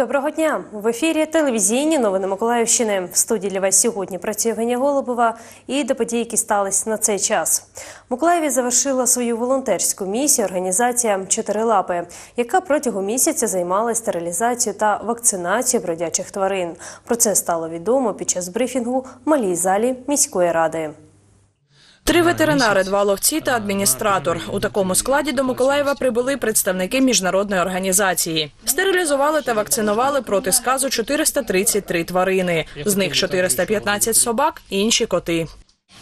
Доброго дня! В ефірі телевізійні новини Миколаївщини. В студії для вас сьогодні працює Геня Голубова і до подій, які стались на цей час. В Миколаєві завершила свою волонтерську місію організація Чотири лапи, яка протягом місяця займалась стерилізацією та вакцинацією бродячих тварин. Про це стало відомо під час брифінгу в малій залі міської ради. Три ветеринари, два ловці та адміністратор. У такому складі до Миколаєва прибули представники міжнародної організації. Стерилізували та вакцинували проти сказу 433 тварини. З них 415 собак, інші коти.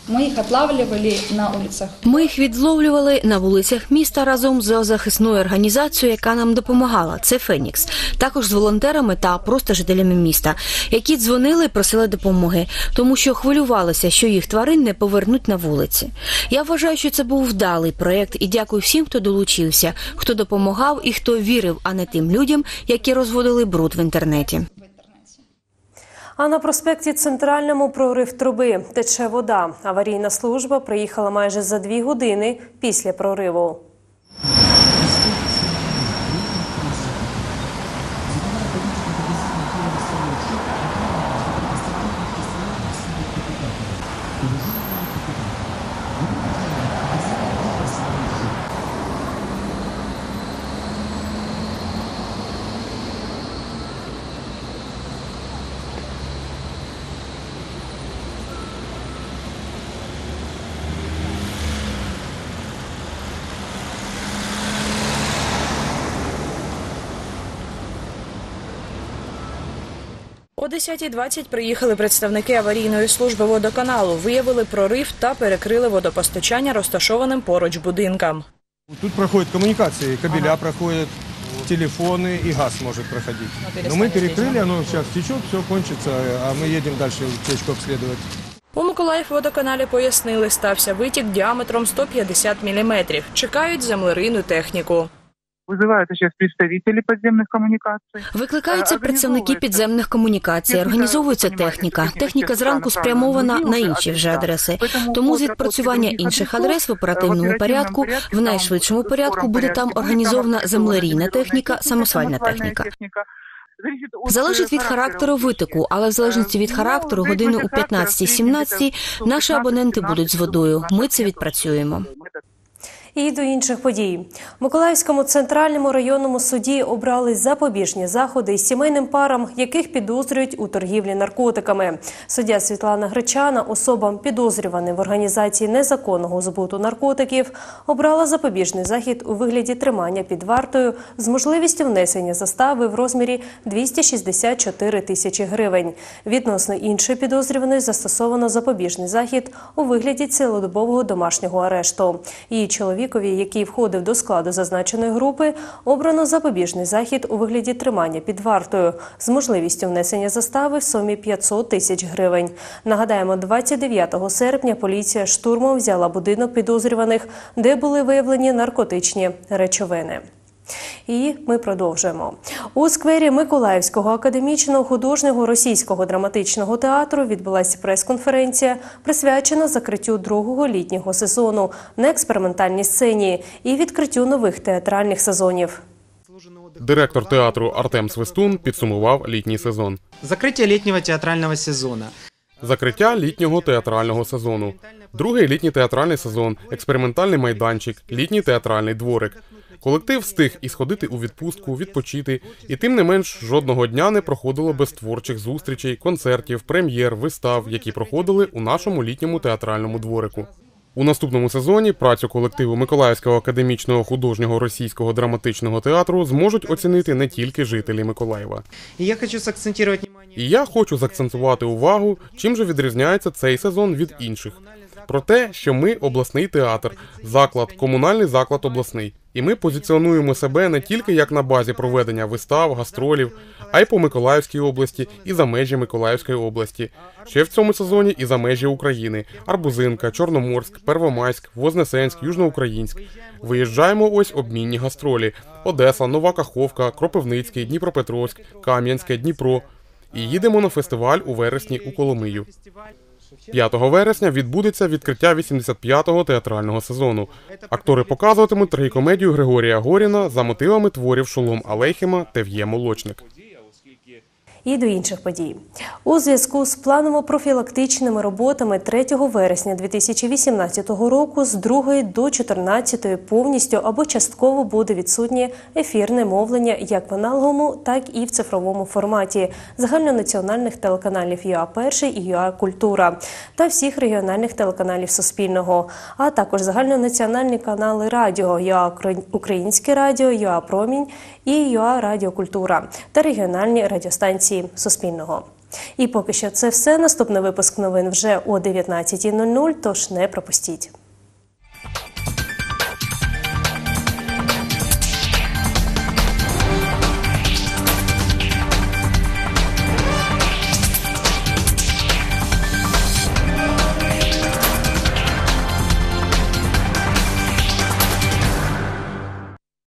Мы их отлавливали на улицах. Ми їх відловлювали на вулицях міста разом з зоозахисною організацією, яка нам допомагала. Це Фенікс, також з волонтерами та просто жителями міста, які дзвонили просили допомоги, тому що хвилювалися, що їх тварин не повернуть на вулиці. Я вважаю, що це був вдалий проект, і дякую всім, хто долучився, хто допомагав і хто вірив, а не тим людям, які розводили бруд в інтернеті. А на проспекті Центральному прорив труби тече вода. Аварійна служба приїхала майже за дві години після прориву. 10.20 приїхали представники аварійної служби водоканалу, виявили прорив та перекрили водопостачання розташованим поруч будинкам. Тут проходят коммуникации, кабеля проходят, телефоны и газ может проходить. Но мы перекрыли, оно сейчас течет, все кончится, а мы едем дальше точку обследовать. У Миколаїв водоканалі пояснили, стався витік діаметром 150 мм. Чекають землерийну техніку. Вызываются сейчас представители подземных коммуникаций. Викликаються представники підземних комунікацій, організовується техніка. Техніка зранку спрямована на інші вже адреси. Тому з відпрацювання інших адрес в оперативному порядку, в найшвидшому порядку буде там організована землерійна техніка, самосвальна техніка. Залежить від характеру витоку, але в залежності від характеру години у 15-17 наші абоненти будуть з водою. Ми це відпрацюємо. І до інших подій. В Миколаївському центральному районному суді обрали запобіжні заходи сімейним парам, яких підозрюють у торгівлі наркотиками. Суддя Світлана Гречана особам підозрюваним в організації незаконного збуту наркотиків обрала запобіжний захід у вигляді тримання під вартою з можливістю внесення застави в розмірі 264 тисячі гривень. Відносно іншої підозрюваної застосовано запобіжний захід у вигляді цілодобового домашнього арешту. Її чоловікові, який входив до складу зазначеної групи, обрано запобіжний захід у вигляді тримання під вартою з можливістю внесення застави в сумі 500 тисяч гривень. Нагадаємо, 29 серпня поліція штурмом взяла будинок підозрюваних, де були виявлені наркотичні речовини. І ми продовжуємо у сквері Миколаївського академічного художнього російського драматичного театру. Відбулася прес-конференція, присвячена закриттю другого літнього сезону на експериментальній сцені і відкриттю нових театральних сезонів. Директор театру Артем Свистун підсумував літній сезон. Закрытие летнего театрального сезона. Закриття літнього театрального сезону. Другий літній театральний сезон, експериментальний майданчик, літній театральний дворик. Колектив встиг і сходити у відпустку, відпочити, і тим не менш жодного дня не проходило без творчих зустрічей, концертів, прем'єр, вистав, які проходили у нашому літньому театральному дворику. У наступному сезоні працю колективу Миколаївського академічного художнього російського драматичного театру зможуть оцінити не тільки жителі Миколаєва. Я хочу сакцентировать внимание. І я хочу закцентувати увагу, чим же відрізняється цей сезон від інших. Про те, що ми обласний театр, заклад, комунальний заклад обласний. І ми позиціонуємо себе не тільки як на базі проведення вистав, гастролів, а й по Миколаївській області і за межі Миколаївської області. Ще в цьому сезоні і за межі України: Арбузинка, Чорноморськ, Первомайськ, Вознесенськ, Южноукраїнськ. Виїжджаємо ось обмінні гастролі: Одеса, Нова Каховка, Кропивницький, Дніпропетровськ, Кам'янське, Дніпро. І їдемо на фестиваль у вересні у Коломию. 5 вересня відбудеться відкриття 85-го театрального сезону. Актори показуватимуть трагікомедію Григорія Горіна за мотивами творів Шолом Алейхема Тев'є Молочник. І до інших подій. У зв'язку з планово-профілактичними роботами 3 вересня 2018 року з 2 до 14 повністю або частково буде відсутнє ефірне мовлення як в аналоговому, так і в цифровому форматі. Загальнонаціональних телеканалів UA Перший і UA Культура та всіх регіональних телеканалів Суспільного, а також загальнонаціональні канали радіо UA Українське радіо, UA Промінь і ЮА Радіокультура та регіональні радіостанції Суспільного. І поки що це все. Наступний випуск новин вже о 19.00, тож не пропустіть.